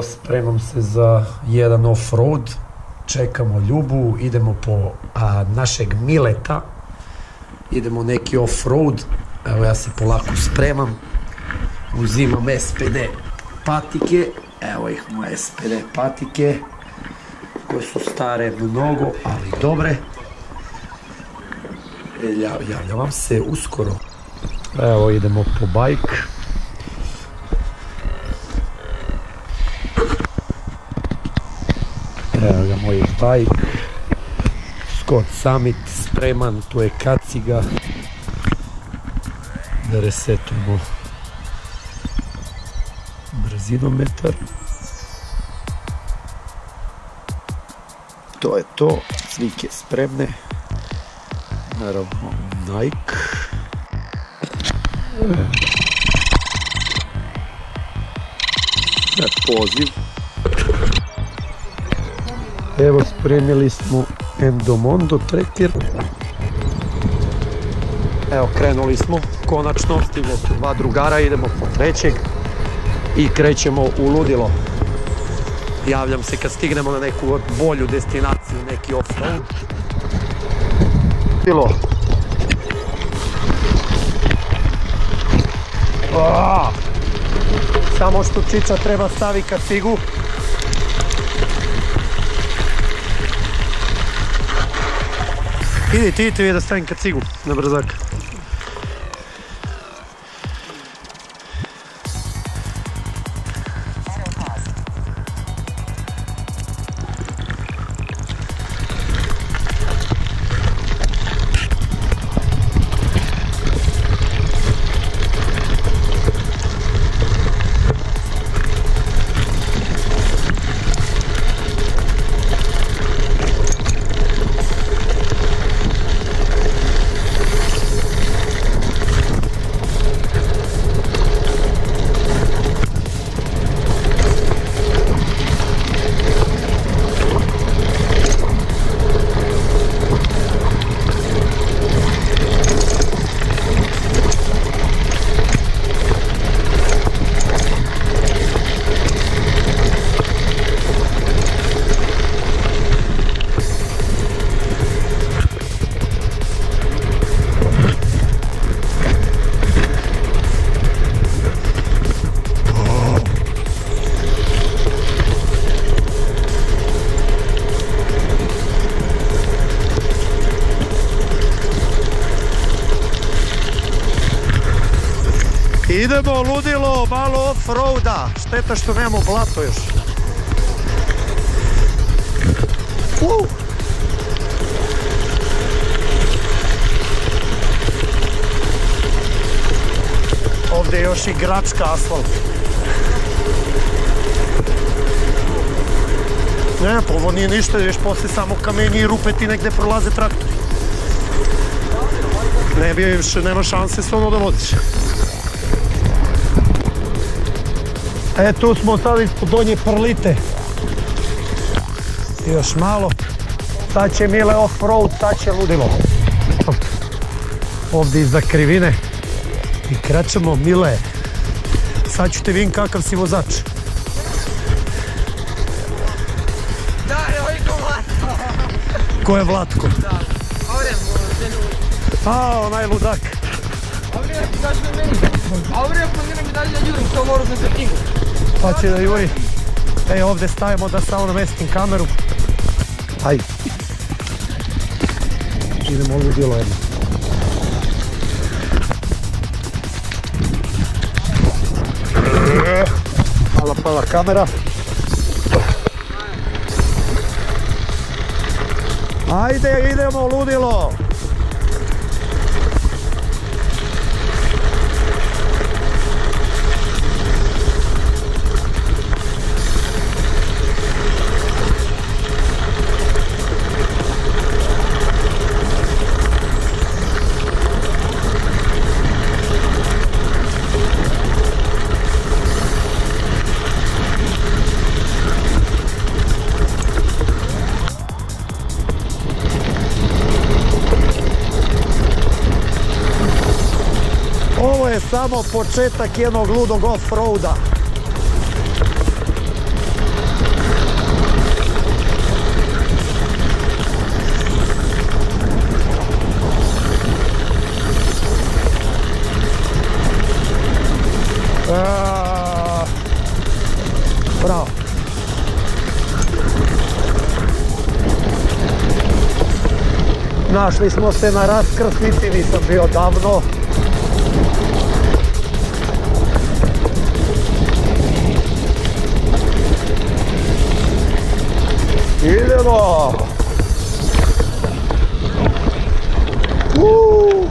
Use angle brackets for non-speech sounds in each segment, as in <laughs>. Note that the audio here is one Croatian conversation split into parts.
Evo, spremam se za jedan off-road. Čekamo Ljubu, idemo po a, našeg Mileta. Idemo neki off-road. Evo, ja se polako spremam. Uzimam SPD patike. Evo ih moje SPD patike. Koje su stare mnogo, ali dobre. E, ja- Javljam vam se uskoro. Evo, idemo po bajk. Evo ga moj bajk. Scott Summit spreman, tu je kaciga. Da resetujemo brzinometar. To je to, slike spremne. Naravno Nike. E, poziv. Evo spremili smo Endomondo tracker. Evo krenuli smo, konačno stigle su dva drugara, idemo po trećeg i krećemo u ludilo. Javljam se kad stignemo na neku bolju destinaciju, neki off-road. Ludilo. Samo što Čiča treba stavi kacigu. Idi ti, ti da stavim kacigu na brzak. Idemo ludilo, malo off-roada. Šteta što nemamo blato još. Uh. Ovdje je još i gradska asfalt. Ne, pa ovo nije ništa, još poslije samo kamenje i rupe ti negdje prolaze traktor. Ne bi više, nema šanse s ono da voziš. E, tu smo sad ispod donje prlite. Još malo. Sad će Mile off-road, sad će ludilo. Ovdje iza krivine. I krećemo Mile. Sad ću te vidim kakav si vozač. I. Ko je Vlatko? A, onaj ludak. Aurem, daš na meni. Aurem, planira mi dalje da jurim, to moram da se knjigu. Pa će da juri. E, ovdje stavimo da samo namestim kameru. Aj. Idemo ludilo jedno. Pala, pala kamera. Ajde, idemo ludilo. je samo početak jednog ludog off-roada. Bravo. Našli smo se na raskrsnici, nisam bio davno. Idemo! Uuu!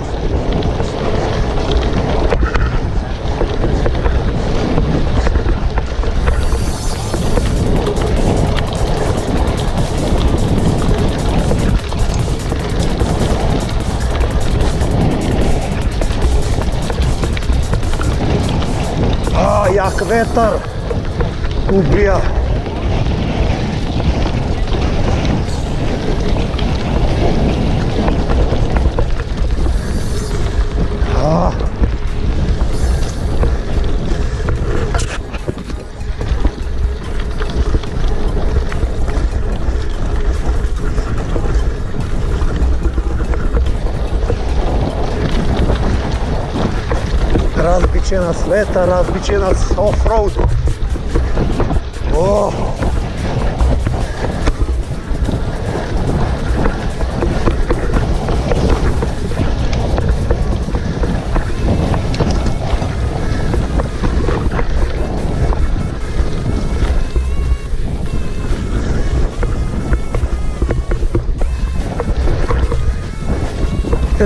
A, jak vetar ubija. Nas vetar, razbit će nas off-road. Oh.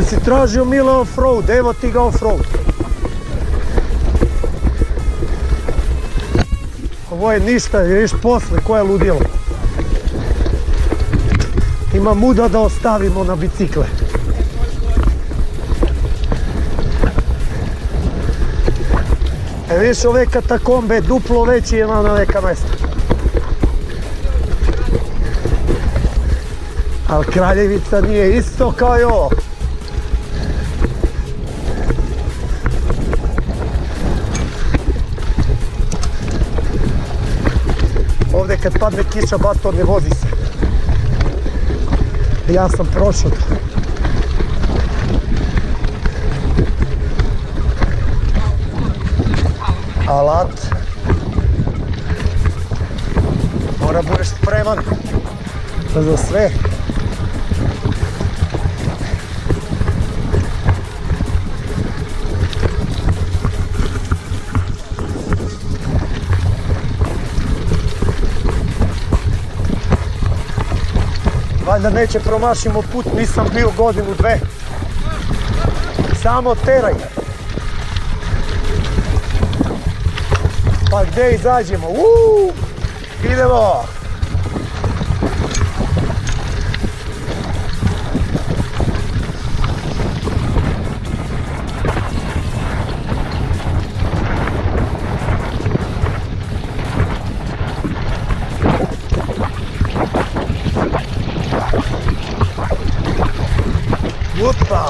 Si tražio Mile off-road? Evo ti ga off-road. Ovo je ništa, vidiš posle, koje ludilo. Ima muda da ostavimo na bicikle. E vidiš ove katakombe, duplo veći ima na neka mesta. Ali Kraljevica nije isto kao i ovo. Kad padne kiša, bato ne vozi se. Ja sam prošao to. Alat. Mora budeš spreman za sve. Valjda neće promašimo put, nisam bio godinu, dve. Samo teraj. Pa gdje izađemo? Uuu, idemo.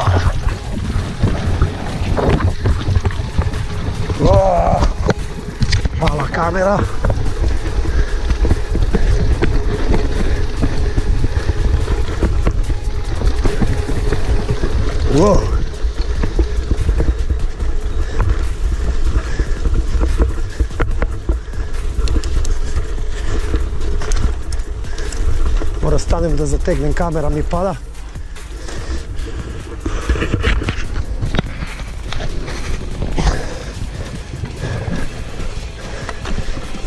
Opa! O, mala kamera. Wow. Mora stanem da zategnem kamera mi pada.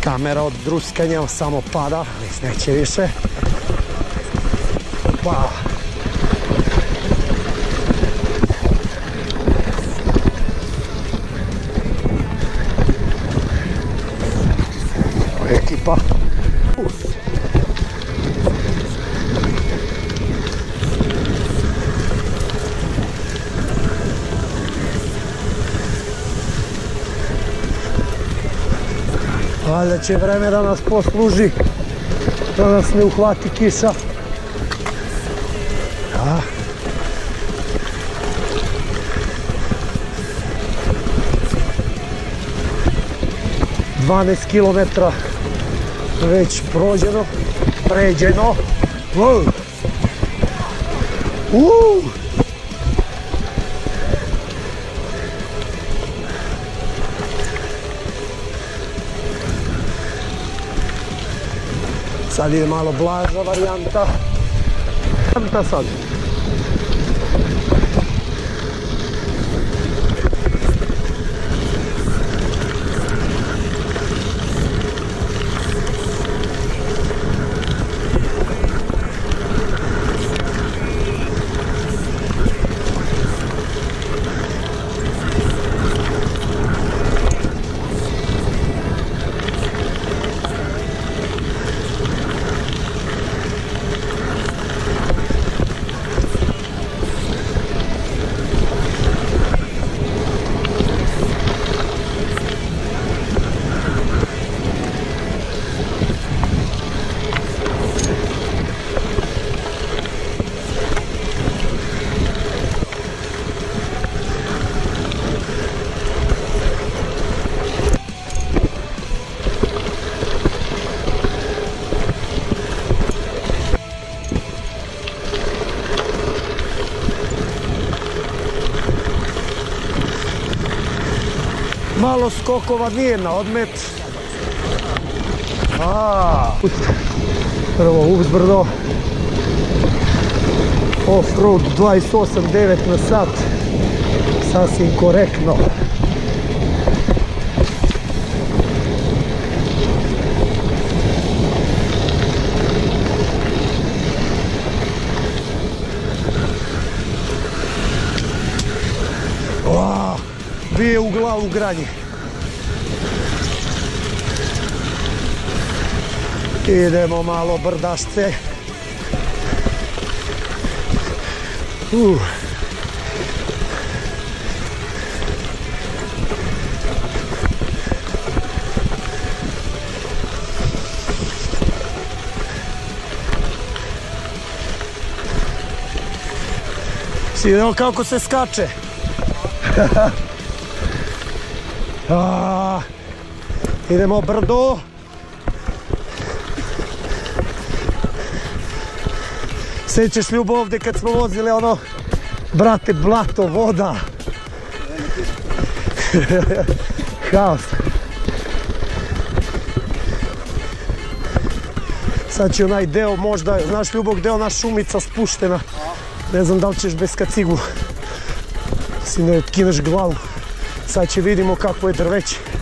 Kamera od druskanja samo pada, nis neće više. Će vreme da nas posluži, da nas ne uhvati kiša. Da. Kilometra već prođeno, pređeno. Wow. Sad ide malo blaža varijanta. Varijanta sad. Malo skokova nije na odmet. A, prvo uzbrdo. Off-road 28.9 na sat. Sasvim korektno. Bije u glavu granje. Idemo malo brdašce. Uh. Si kako se skače? <laughs> A, idemo brdo. Sjećaš ljubav ovdje kad smo vozili ono, brate, blato, voda. <laughs> Haos. Sad će onaj deo možda, znaš Ljubav gdje je ona šumica spuštena. Ne znam da li ćeš bez kacigu. Si ne otkineš glavu. Sad će vidimo kako je drveće.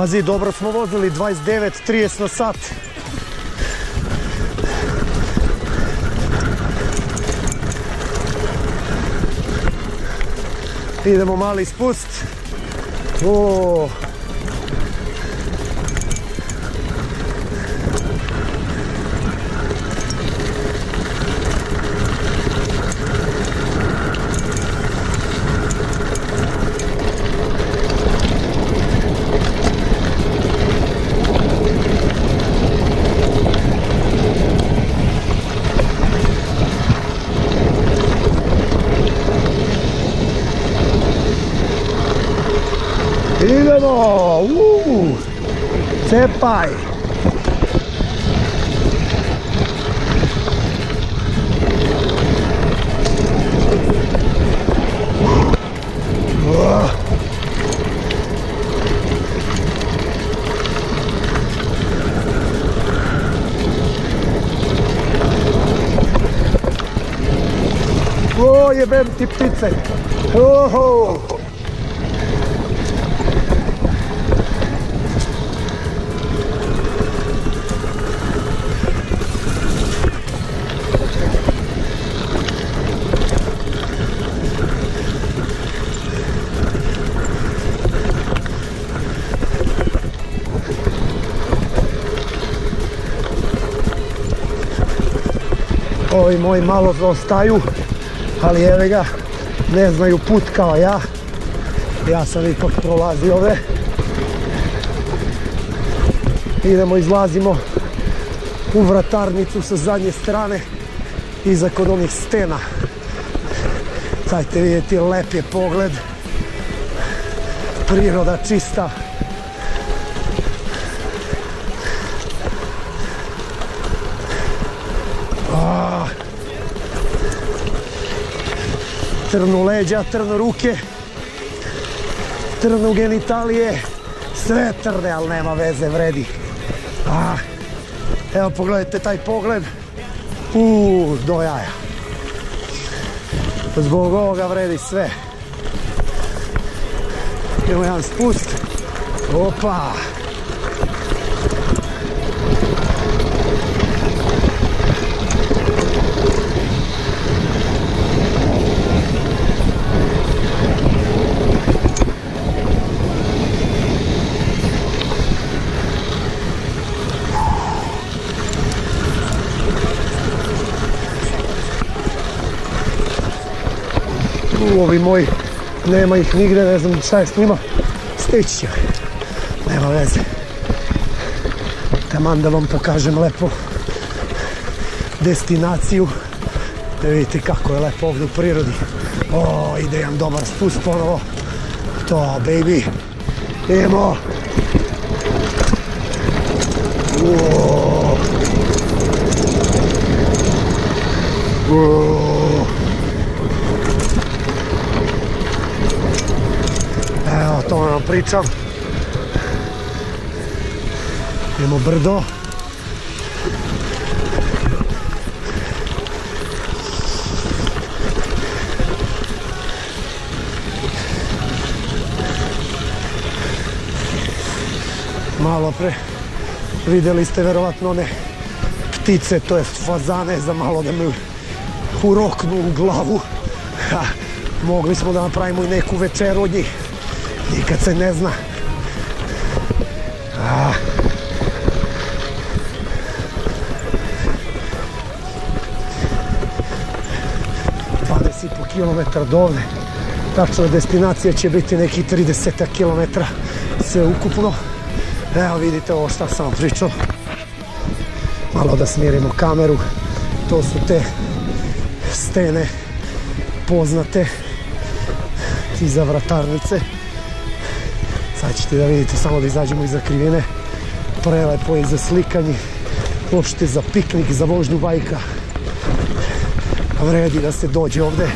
Pazi, dobro smo vozili 29-30 na sat. Idemo mali spust. Cepaj! Uah. O, jebem ti ptice! Moji malo zaostaju, ali evo ga, ne znaju put kao ja. Ja sam ipak prolazio ove. Idemo, izlazimo u vratarnicu sa zadnje strane, iza kod onih stena. Dajte vidjeti, lep je pogled. Priroda čista. Trnu leđa, trnu ruke, trnu genitalije, sve trne, ali nema veze, vredi. Evo pogledajte taj pogled, uuu, do jaja. Zbog ovoga vredi sve. Evo jedan spust, opa. Ovi moji, nema ih nigde, ne znam šta je s njima. Stići će. Nema veze. Taman da vam pokažem lepo destinaciju. Da vidite kako je lepo ovdje u prirodi. O, ide jedan dobar spust ponovo. To, baby. Idemo. Uo. Uo. Evo, to vam pričam. Idemo brdo. Malo pre vidjeli ste verovatno one ptice, to je fazane za malo da me uroknu u glavu. Ha, mogli smo da napravimo i neku večeru od njih. Nikad se ne zna. A. Dvadeset i po do ovde. Tačna destinacija će biti neki 30 km sve ukupno. Evo vidite ovo šta sam pričao. Malo da smirimo kameru. To su te stene poznate iza vratarnice. Sad ćete da vidite samo da izađemo iza krivine. Prelepo je za slikanje. Uopšte za piknik, za vožnju bajka. Vredi da se dođe ovde.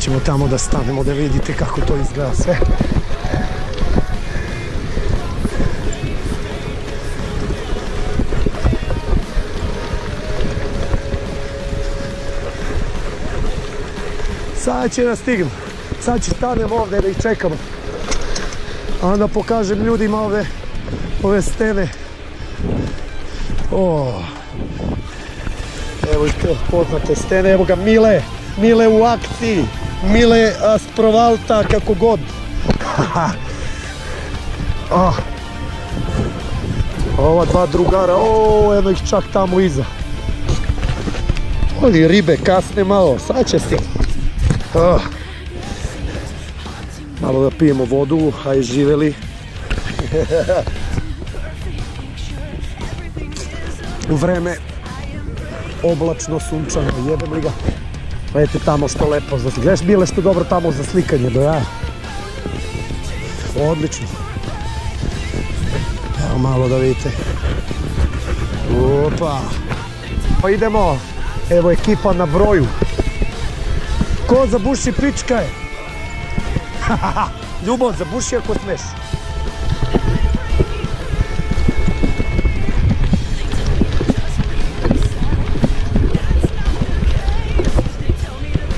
Ćemo tamo da stanemo da vidite kako to izgleda sve. Sad će da stignu. Sad će stanemo ovde da ih čekamo. A onda pokažem ljudima ove, ove stene. O. Evo i te poznate stene. Evo ga Mile. Mile u akciji. Mile Asprovalta, kako god. <laughs> ah. Ova dva drugara, o, eno ih čak tamo iza. Oni ribe kasne malo, sad će se. Malo da pijemo vodu, a i živeli. Vreme oblačno, sunčano, jebem li ga. Vidite tamo što lepo za slikanje. Bile što dobro tamo za slikanje do ja. Odlično. Evo malo da vidite. Opa. Pa idemo. Evo ekipa na broju. Ko zabuši pička je? <laughs> Ljubav, zabuši ako smeš.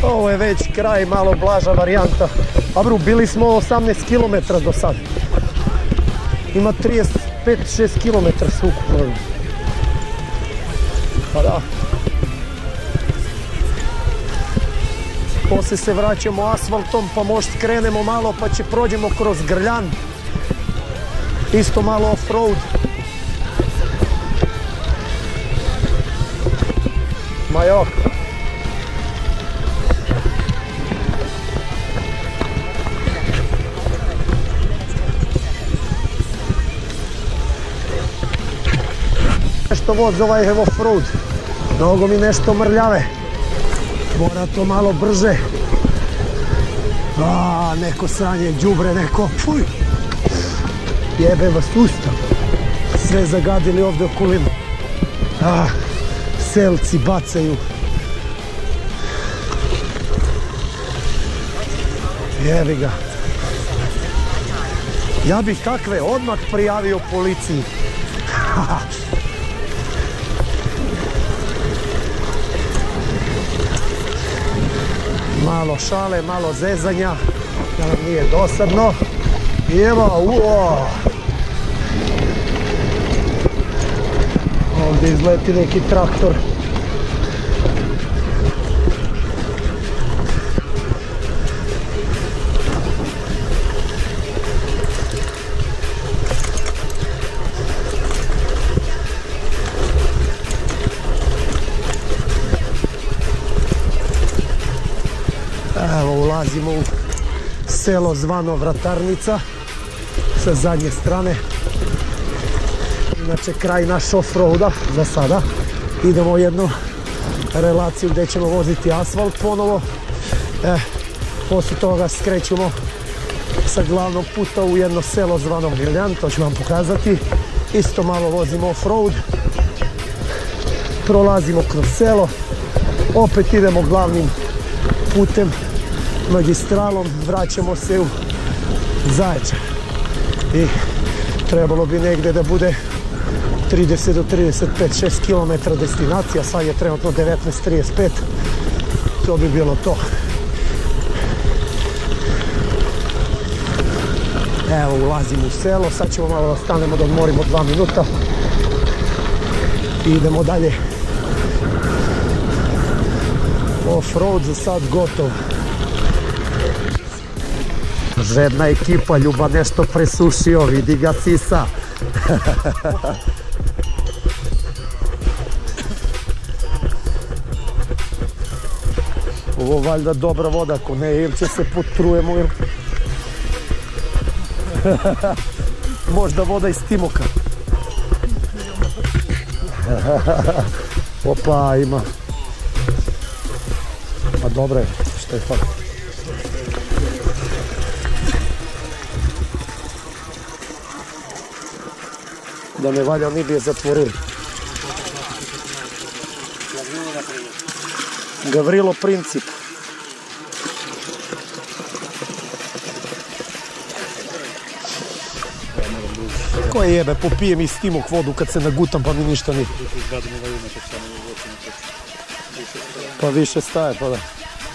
Ovo je već kraj, malo blaža varijanta. Abru, bili smo 18 km do sad. Ima 35-6 km sveukupno. Pa da. Poslije se vraćamo asfaltom, pa možda skrenemo malo, pa će prođemo kroz grljan. Isto malo off-road. Ma jo. Nešto voz ovaj off-road. Mnogo mi nešto mrljave. Mora to malo brže. A, neko sranje, đubre, neko, fuj. Jebe vas ustav. Sve zagadili ovde okolinu. A, selci bacaju. Jebi ga. Ja bih takve odmah prijavio policiji. <laughs> malo šale, malo zezanja, da nam nije dosadno. I evo, uo! Ovdje izleti neki traktor. Evo ulazimo u selo zvano Vratarnica sa zadnje strane. Inače kraj naš off-roada za sada. Idemo jednu relaciju gdje ćemo voziti asfalt ponovo. E, poslije toga skrećemo sa glavnog puta u jedno selo zvano Griljan, to ću vam pokazati. Isto malo vozimo off-road. Prolazimo kroz selo. Opet idemo glavnim putem, magistralom, vraćamo se u Zaječar. I trebalo bi negdje da bude 30 do 35, 6 km destinacija, sad je trenutno 19.35, to bi bilo to. Evo, ulazimo u selo, sad ćemo malo da stanemo da odmorimo dva minuta i idemo dalje. Off-road za sad gotov. Žedna ekipa, Ljuba nešto presušio, vidi ga sisa. Ovo valjda dobra voda, ako ne, ili će se potrujemo ili... <laughs> Možda voda iz Timoka. <laughs> Opa, ima. Ma dobro je, što je fakt. Da ne valja ni bi je zatvorili. Gavrilo Princip. Koje jebe, popijem iz timok vodu kad se nagutam pa mi ništa nije. Pa više staje, pa da.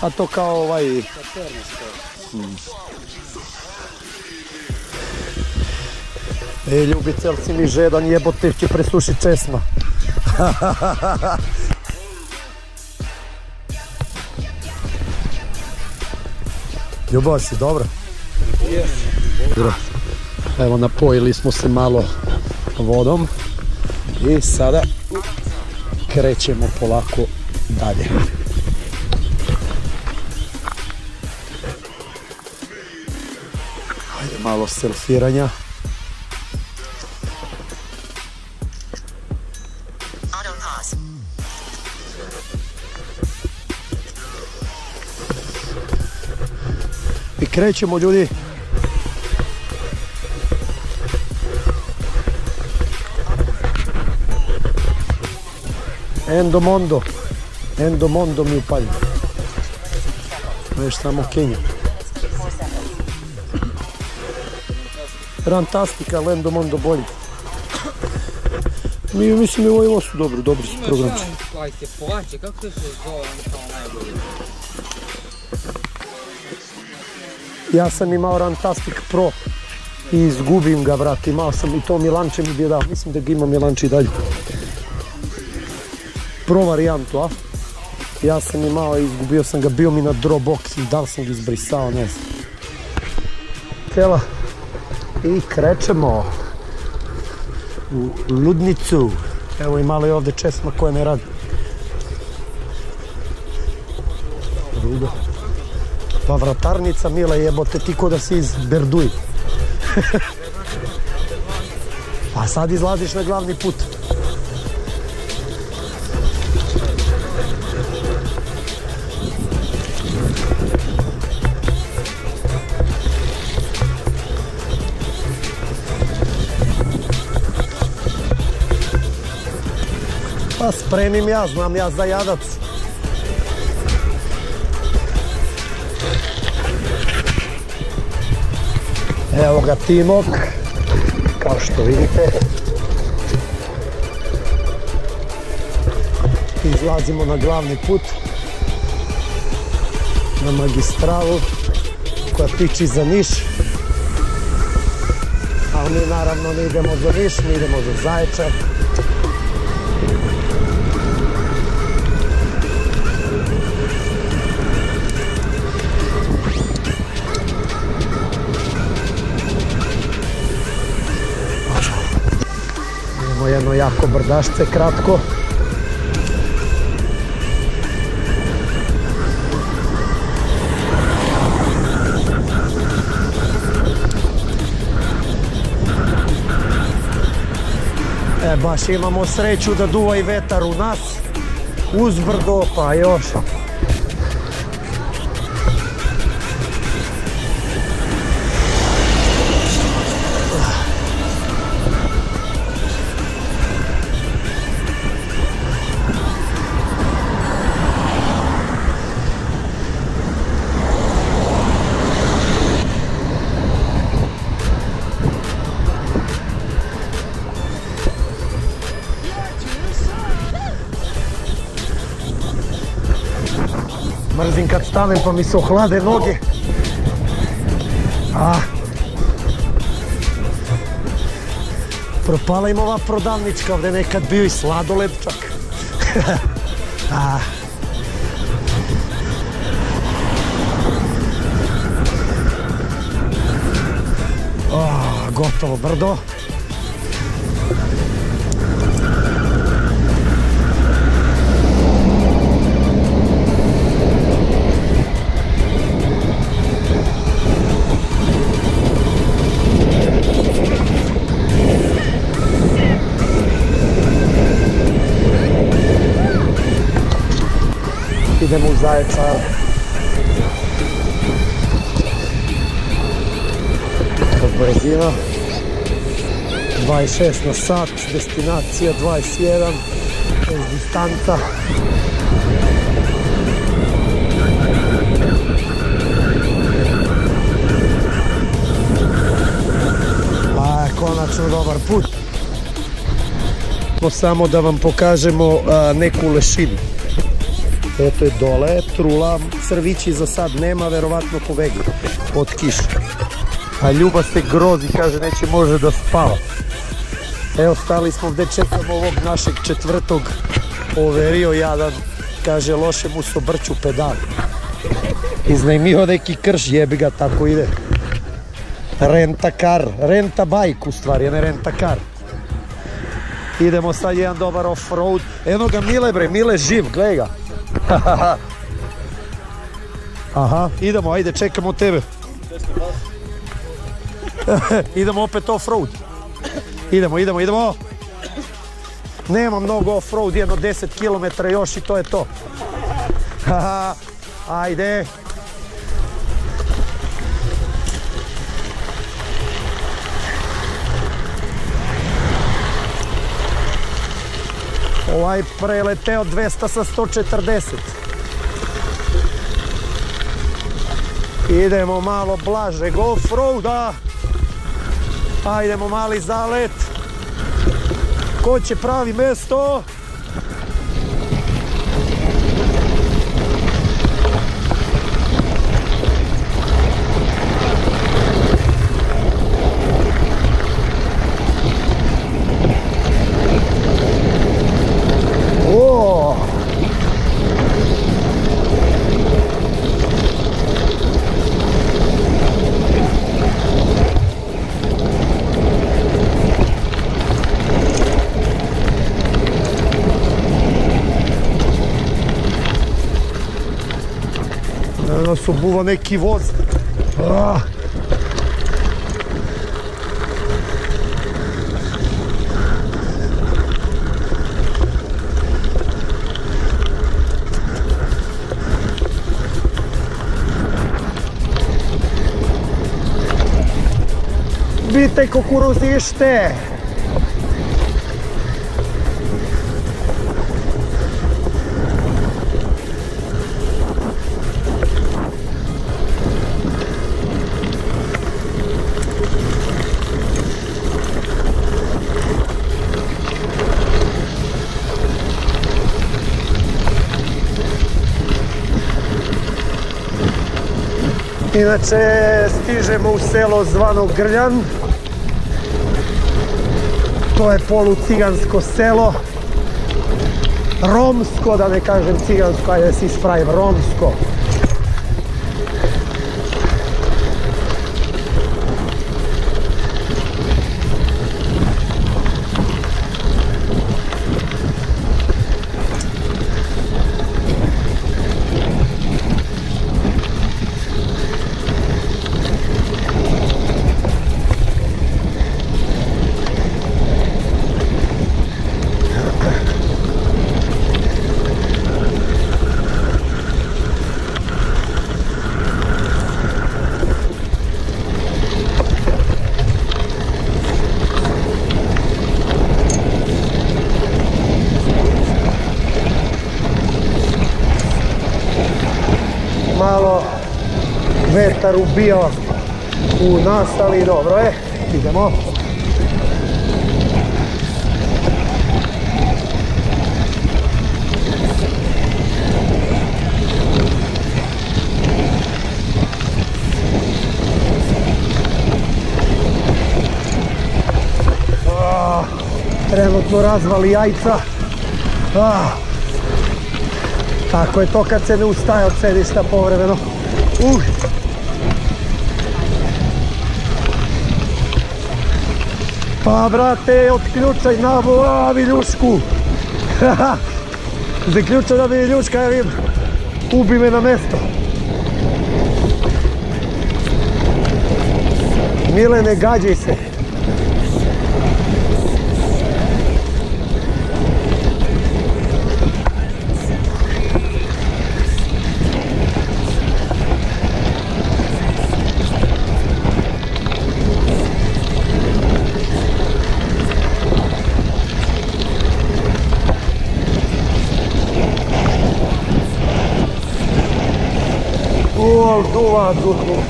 A to kao ovaj... E, si mi žedan jebote, će presušit česma. <laughs> Ljubav si, dobro? Dobro. Evo, napojili smo se malo vodom i sada krećemo polako dalje. Hajde malo selfiranja. Krećemo ljudi. Endomondo. Endomondo mi upalja. Veš samo Kenja. Rantastika, ali Endomondo bolji. Mi mislim i ovo su dobro, dobri su programči. Pazite, plaće, kako se zove, najbolje? Ja sam imao Rantastic Pro i izgubim ga, vrat. Imao sam i to Milanče mi bio dao. Mislim da ga ima Milanče i dalje. Pro varijantu, a? Ja sam imao i izgubio sam ga, bio mi na Dropbox i da li sam ga izbrisao, ne znam. Tela. I krećemo u ludnicu. Evo i malo je ovdje česma koja ne radi. Pa vratarnica mila jebote, ti ko da si iz Berduj. <laughs> pa sad izlaziš na glavni put. Pa spremim ja, znam ja za jadac. Evo ga Timok, kao što vidite. Izlazimo na glavni put, na magistralu koja tiči za Niš. A mi naravno ne idemo za Niš, mi idemo za Zaječar. Jedno jako brdašce kratko. baš imamo sreću da duva i vetar u nas. Uzbrdo, pa još. Mrzim kad stanem pa mi se ohlade noge. Propala im ova prodavnička, ovdje je nekad bio i sladoled čak. <laughs> A, gotovo brdo. Idemo u Zaječar. Brzina 26 na sat, destinacija 21, bez distanca. A, konačno dobar put. Samo da vam pokažemo neku lešinu. Eto je dole, trula, crvići za sad nema, verovatno povegi od kiša. A Ljuba se grozi, kaže neće može da spava. Evo stali smo gdje čekamo ovog našeg četvrtog overio jadan, kaže loše mu se obrću pedali. Iznajmio neki krš, jebi ga, tako ide. Renta kar, renta bajk u stvari, ne renta kar. Idemo sad jedan dobar off-road. Eno ga Mile bre, Mile živ, gledaj ga. <laughs> Aha, idemo, ajde, čekamo tebe. <laughs> idemo opet off-road. Idemo, idemo, idemo. Nema mnogo off-road, jedno 10 km još i to je to. <laughs> ajde. Ovaj preleteo 200 sa 140. Idemo malo blaže, off-roada. Ajdemo mali zalet. Ko će pravi mesto? Nas obuva neki voz. Ah. Bite Inače, stižemo u selo zvano Grljan. To je polucigansko selo. Romsko, da ne kažem cigansko, ajde si ispravim, romsko. Ubio u nas, ali dobro je. Idemo. Ah, Trenutno razvali jajca. Ah, Tako je to kad se ne ustaje od sedišta povremeno. Uh. Pa brate, otključaj navu, a viljušku. <laughs> Zaključaj mi viljuška, ja vidim. Ubi me na mesto. Mile, ne gađaj se. Duva, duva.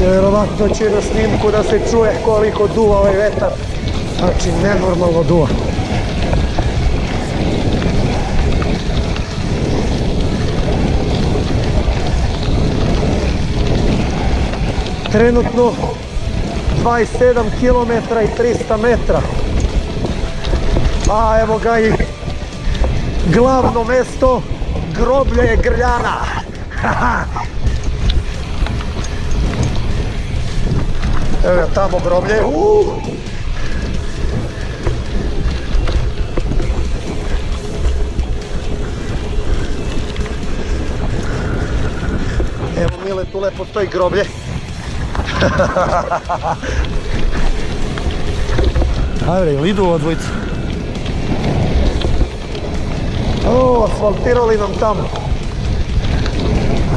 Vjerovatno će na snimku da se čuje koliko duva ovaj vetar. Znači, nenormalno duva. Trenutno 27 km i 300 metra. A evo ga i glavno mesto groblje je Grljana. <laughs> Evo ga tamo groblje. Uh! Evo Mile, tu lepo stoji groblje. <laughs> Ajde, jel idu? O, asfaltirali nam tamo.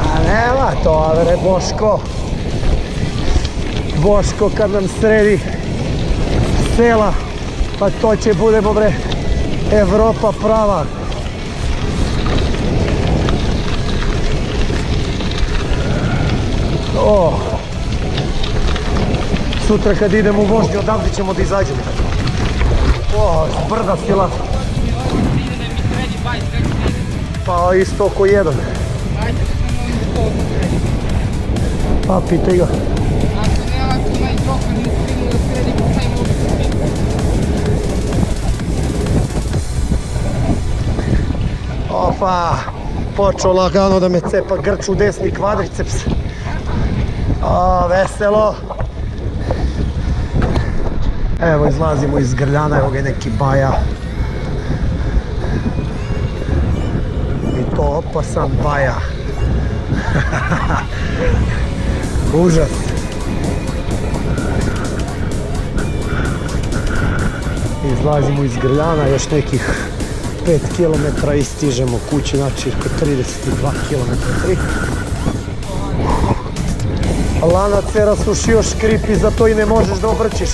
A nema to, avere, Boško. Boško kad nam sredi sela, pa to će budemo bre Evropa prava. O, sutra kad idemo u vožnju odavde ćemo da izađemo. O, brda sila. Pa isto oko jedan. Pa pitaj ga. Opa, počeo lagano da me cepa grč u desni kvadriceps. A, veselo. Evo izlazimo iz grljana, evo ga je neki baja. Opasan baja. <laughs> Užas. Izlazimo iz grljana, još nekih 5 km i stižemo kući, znači oko 32 km. Lanac se rasušio škripi, zato i ne možeš da obrćiš.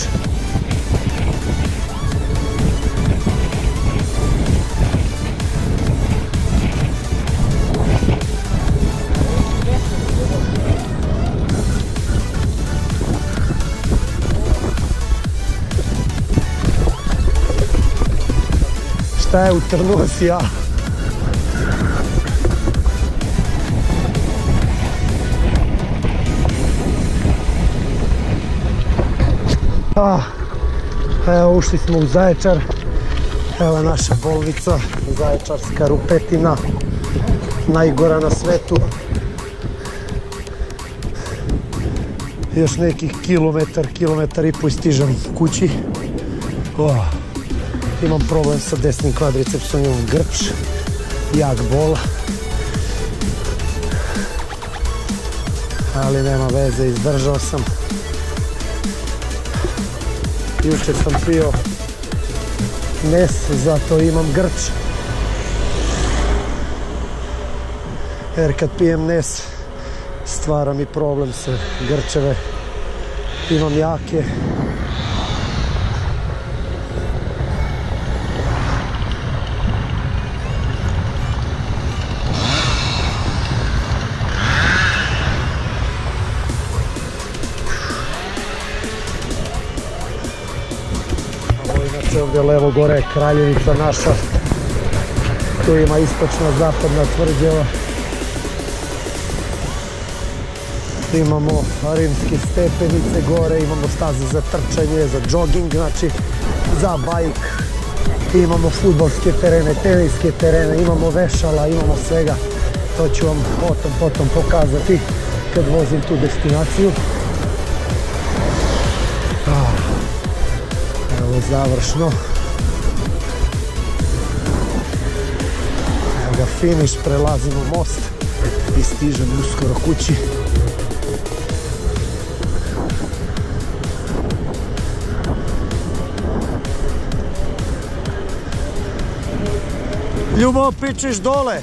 Šta je utrnuo si ja? Ah, evo ušli smo u Zaječar. Evo je naša bolnica, Zaječarska rupetina, najgora na svetu. Još nekih kilometar, kilometar i po i stižem kući. Oh, imam problem sa desnim kvadricepsom, imam grč, jak bol. Ali nema veze, izdržao sam. Jučer sam pio nes, zato imam grč. Jer kad pijem nes, stvara mi problem sa grčeve. Imam jake. Levo gore je kraljevica naša. Tu ima istočna, zapadna tvrđava. Imamo rimske stepenice gore, imamo staze za trčanje, za jogging, znači za bajk. Imamo futbolske terene, teniske terene, imamo vešala, imamo svega. To ću vam potom, potom pokazati kad vozim tu destinaciju. Ah, Evo završno. Finiš, prelazimo most i stižemo uskoro kući. Ljubo, pičiš dole.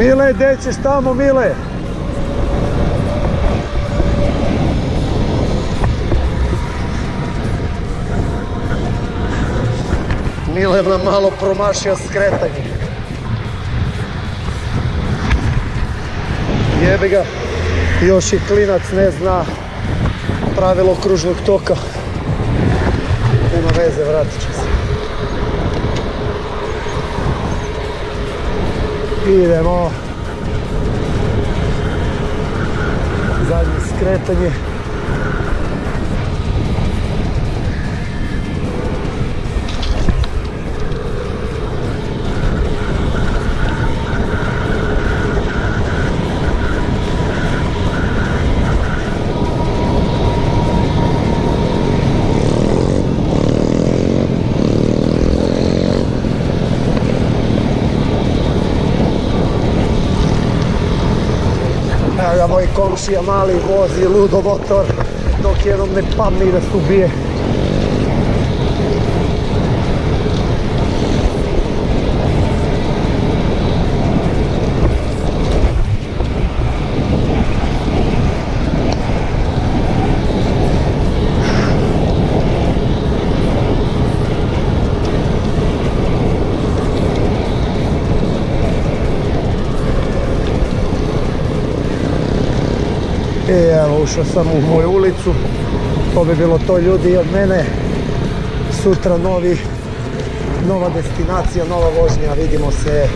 Mile, gdje ćeš tamo, Mile? Mile nam malo promašio skretanje. Jebi ga, još i klinac ne zna pravilo kružnog toka. Nema veze, vratit će se. Idemo. Zadnje skretanje. Komšija mali vozi ludo motor dok jednom ne padne i da se ubije. Evo ušao sam u moju ulicu. To bi bilo to ljudi od mene. Sutra novi, nova destinacija, nova vožnja. Vidimo se